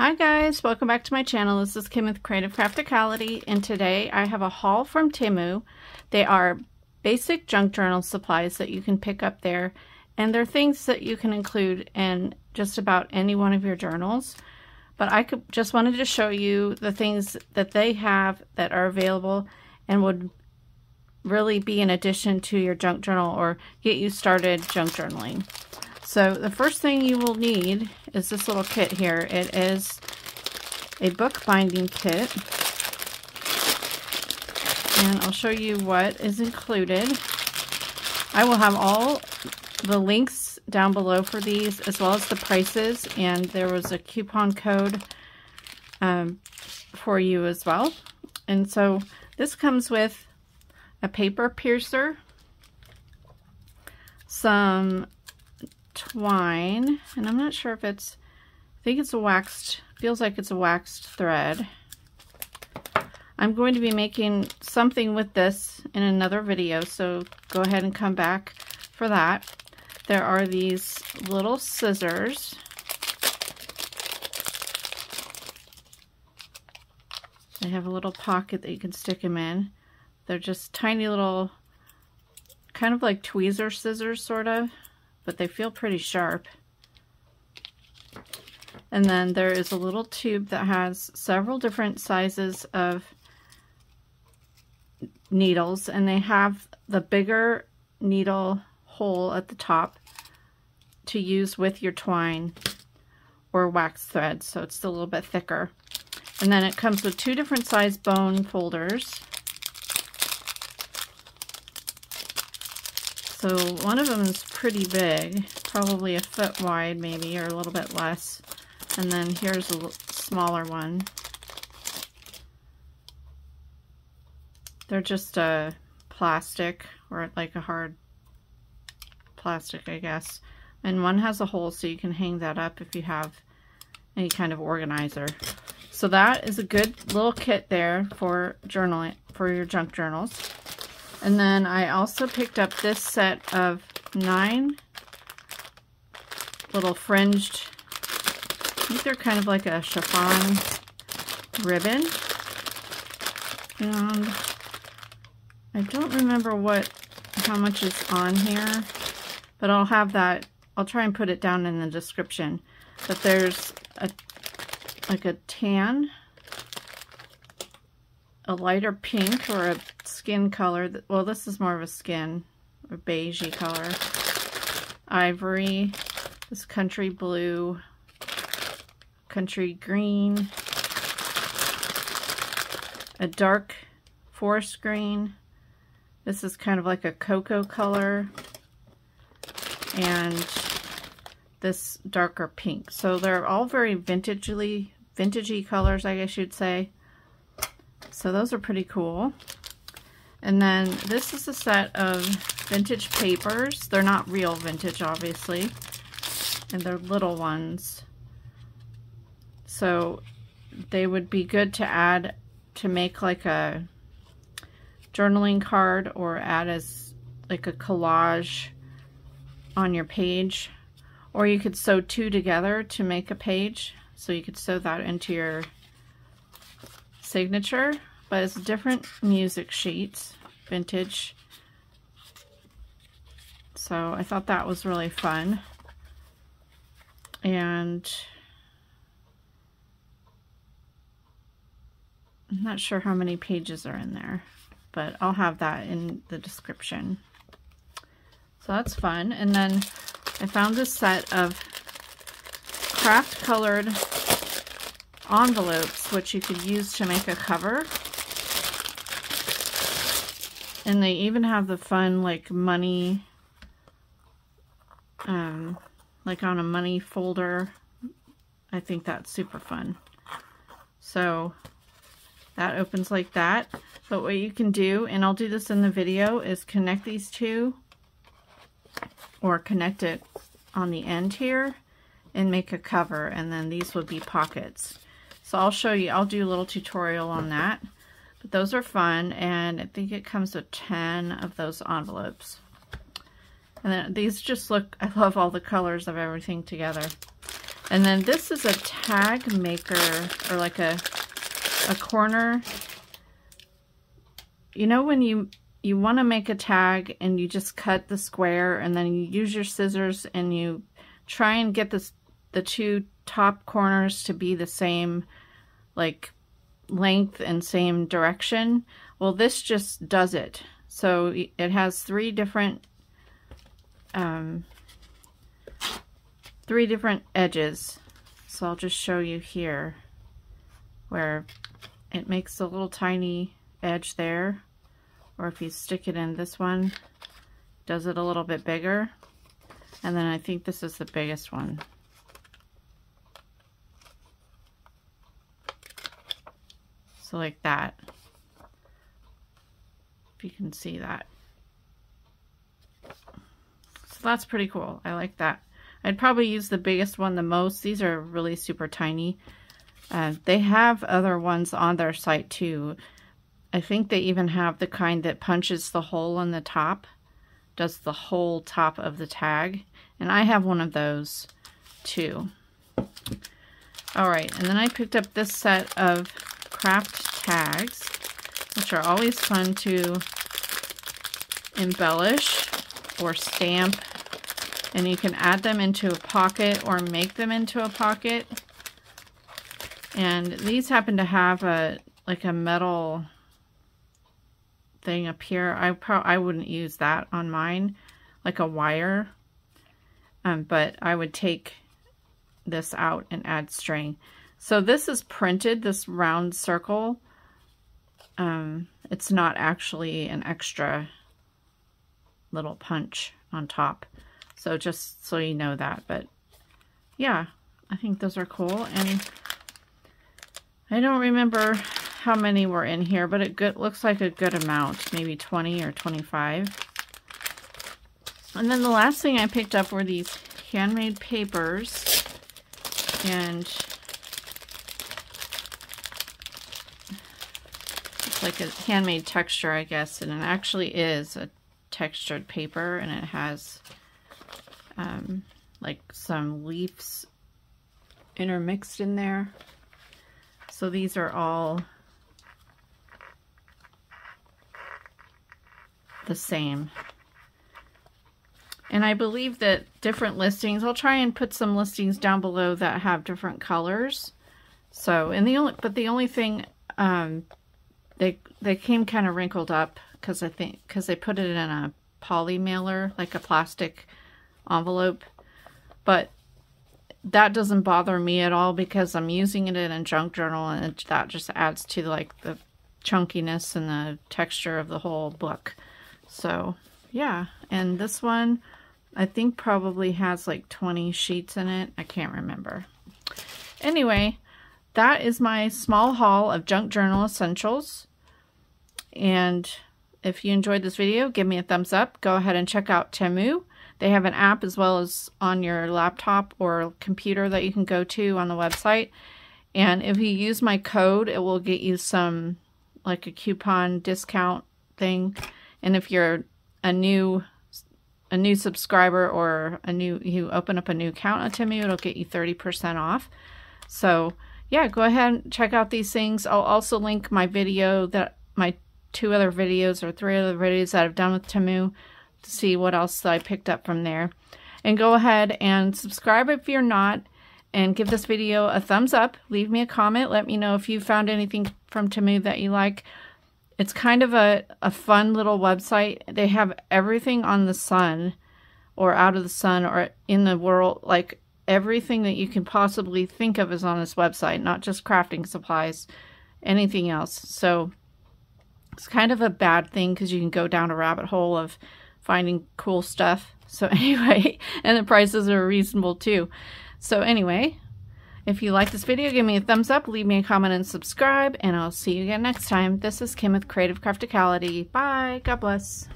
Hi guys, welcome back to my channel. This is Kim with Creative Crafticality and today I have a haul from Temu. They are basic junk journal supplies that you can pick up there and they're things that you can include in just about any one of your journals. But I could just wanted to show you the things that they have that are available and would really be an addition to your junk journal or get you started junk journaling. So the first thing you will need is this little kit here. It is a book binding kit. And I'll show you what is included. I will have all the links down below for these as well as the prices. And there was a coupon code um, for you as well. And so this comes with a paper piercer, some twine, and I'm not sure if it's, I think it's a waxed, feels like it's a waxed thread. I'm going to be making something with this in another video, so go ahead and come back for that. There are these little scissors. They have a little pocket that you can stick them in. They're just tiny little, kind of like tweezer scissors, sort of but they feel pretty sharp. And then there is a little tube that has several different sizes of needles and they have the bigger needle hole at the top to use with your twine or wax thread so it's a little bit thicker. And then it comes with two different size bone folders So one of them is pretty big, probably a foot wide maybe, or a little bit less. And then here's a smaller one. They're just a plastic, or like a hard plastic, I guess. And one has a hole so you can hang that up if you have any kind of organizer. So that is a good little kit there for journaling, for your junk journals. And then I also picked up this set of nine little fringed, I think they're kind of like a chiffon ribbon. And I don't remember what, how much is on here, but I'll have that, I'll try and put it down in the description. But there's a, like a tan, a lighter pink or a skin color. Well, this is more of a skin, a beigey color. Ivory, this country blue, country green, a dark forest green. This is kind of like a cocoa color. And this darker pink. So they're all very vintagely, vintagey colors, I guess you'd say. So those are pretty cool. And then this is a set of vintage papers. They're not real vintage, obviously. And they're little ones. So they would be good to add to make like a journaling card or add as like a collage on your page. Or you could sew two together to make a page. So you could sew that into your signature but it's different music sheets, vintage. So I thought that was really fun. And I'm not sure how many pages are in there, but I'll have that in the description. So that's fun. And then I found this set of craft colored envelopes, which you could use to make a cover. And they even have the fun, like, money, um, like on a money folder. I think that's super fun. So, that opens like that. But what you can do, and I'll do this in the video, is connect these two, or connect it on the end here, and make a cover, and then these would be pockets. So I'll show you, I'll do a little tutorial on that. Those are fun, and I think it comes with 10 of those envelopes. And then these just look, I love all the colors of everything together. And then this is a tag maker or like a, a corner. You know when you you want to make a tag and you just cut the square and then you use your scissors and you try and get this the two top corners to be the same like length and same direction. Well, this just does it. So it has three different um, three different edges. So I'll just show you here where it makes a little tiny edge there. Or if you stick it in this one, does it a little bit bigger. And then I think this is the biggest one. So like that. If you can see that. So that's pretty cool. I like that. I'd probably use the biggest one the most. These are really super tiny. Uh, they have other ones on their site too. I think they even have the kind that punches the hole in the top. Does the whole top of the tag. And I have one of those too. Alright, and then I picked up this set of craft tags, which are always fun to embellish or stamp. And you can add them into a pocket or make them into a pocket. And these happen to have a like a metal thing up here. I pro I wouldn't use that on mine, like a wire. Um, but I would take this out and add string. So this is printed, this round circle. Um, it's not actually an extra little punch on top. So just so you know that. But yeah, I think those are cool. And I don't remember how many were in here, but it good, looks like a good amount, maybe 20 or 25. And then the last thing I picked up were these handmade papers. And like a handmade texture, I guess, and it actually is a textured paper, and it has um, like some leaves intermixed in there. So these are all the same. And I believe that different listings, I'll try and put some listings down below that have different colors. So, and the only, but the only thing um, they they came kind of wrinkled up because I think because they put it in a poly mailer, like a plastic envelope. But that doesn't bother me at all because I'm using it in a junk journal and that just adds to like the chunkiness and the texture of the whole book. So yeah, and this one I think probably has like 20 sheets in it. I can't remember. Anyway, that is my small haul of junk journal essentials. And if you enjoyed this video, give me a thumbs up. Go ahead and check out Temu. They have an app as well as on your laptop or computer that you can go to on the website. And if you use my code, it will get you some, like a coupon discount thing. And if you're a new a new subscriber or a new you open up a new account on Temu, it'll get you 30% off. So yeah, go ahead and check out these things. I'll also link my video that my two other videos or three other videos that I've done with Temu to see what else I picked up from there. And go ahead and subscribe if you're not and give this video a thumbs up. Leave me a comment. Let me know if you found anything from Temu that you like. It's kind of a, a fun little website. They have everything on the sun or out of the sun or in the world. Like everything that you can possibly think of is on this website, not just crafting supplies, anything else. So it's kind of a bad thing because you can go down a rabbit hole of finding cool stuff. So anyway, and the prices are reasonable too. So anyway, if you like this video, give me a thumbs up, leave me a comment, and subscribe, and I'll see you again next time. This is Kim with Creative Crafticality. Bye. God bless.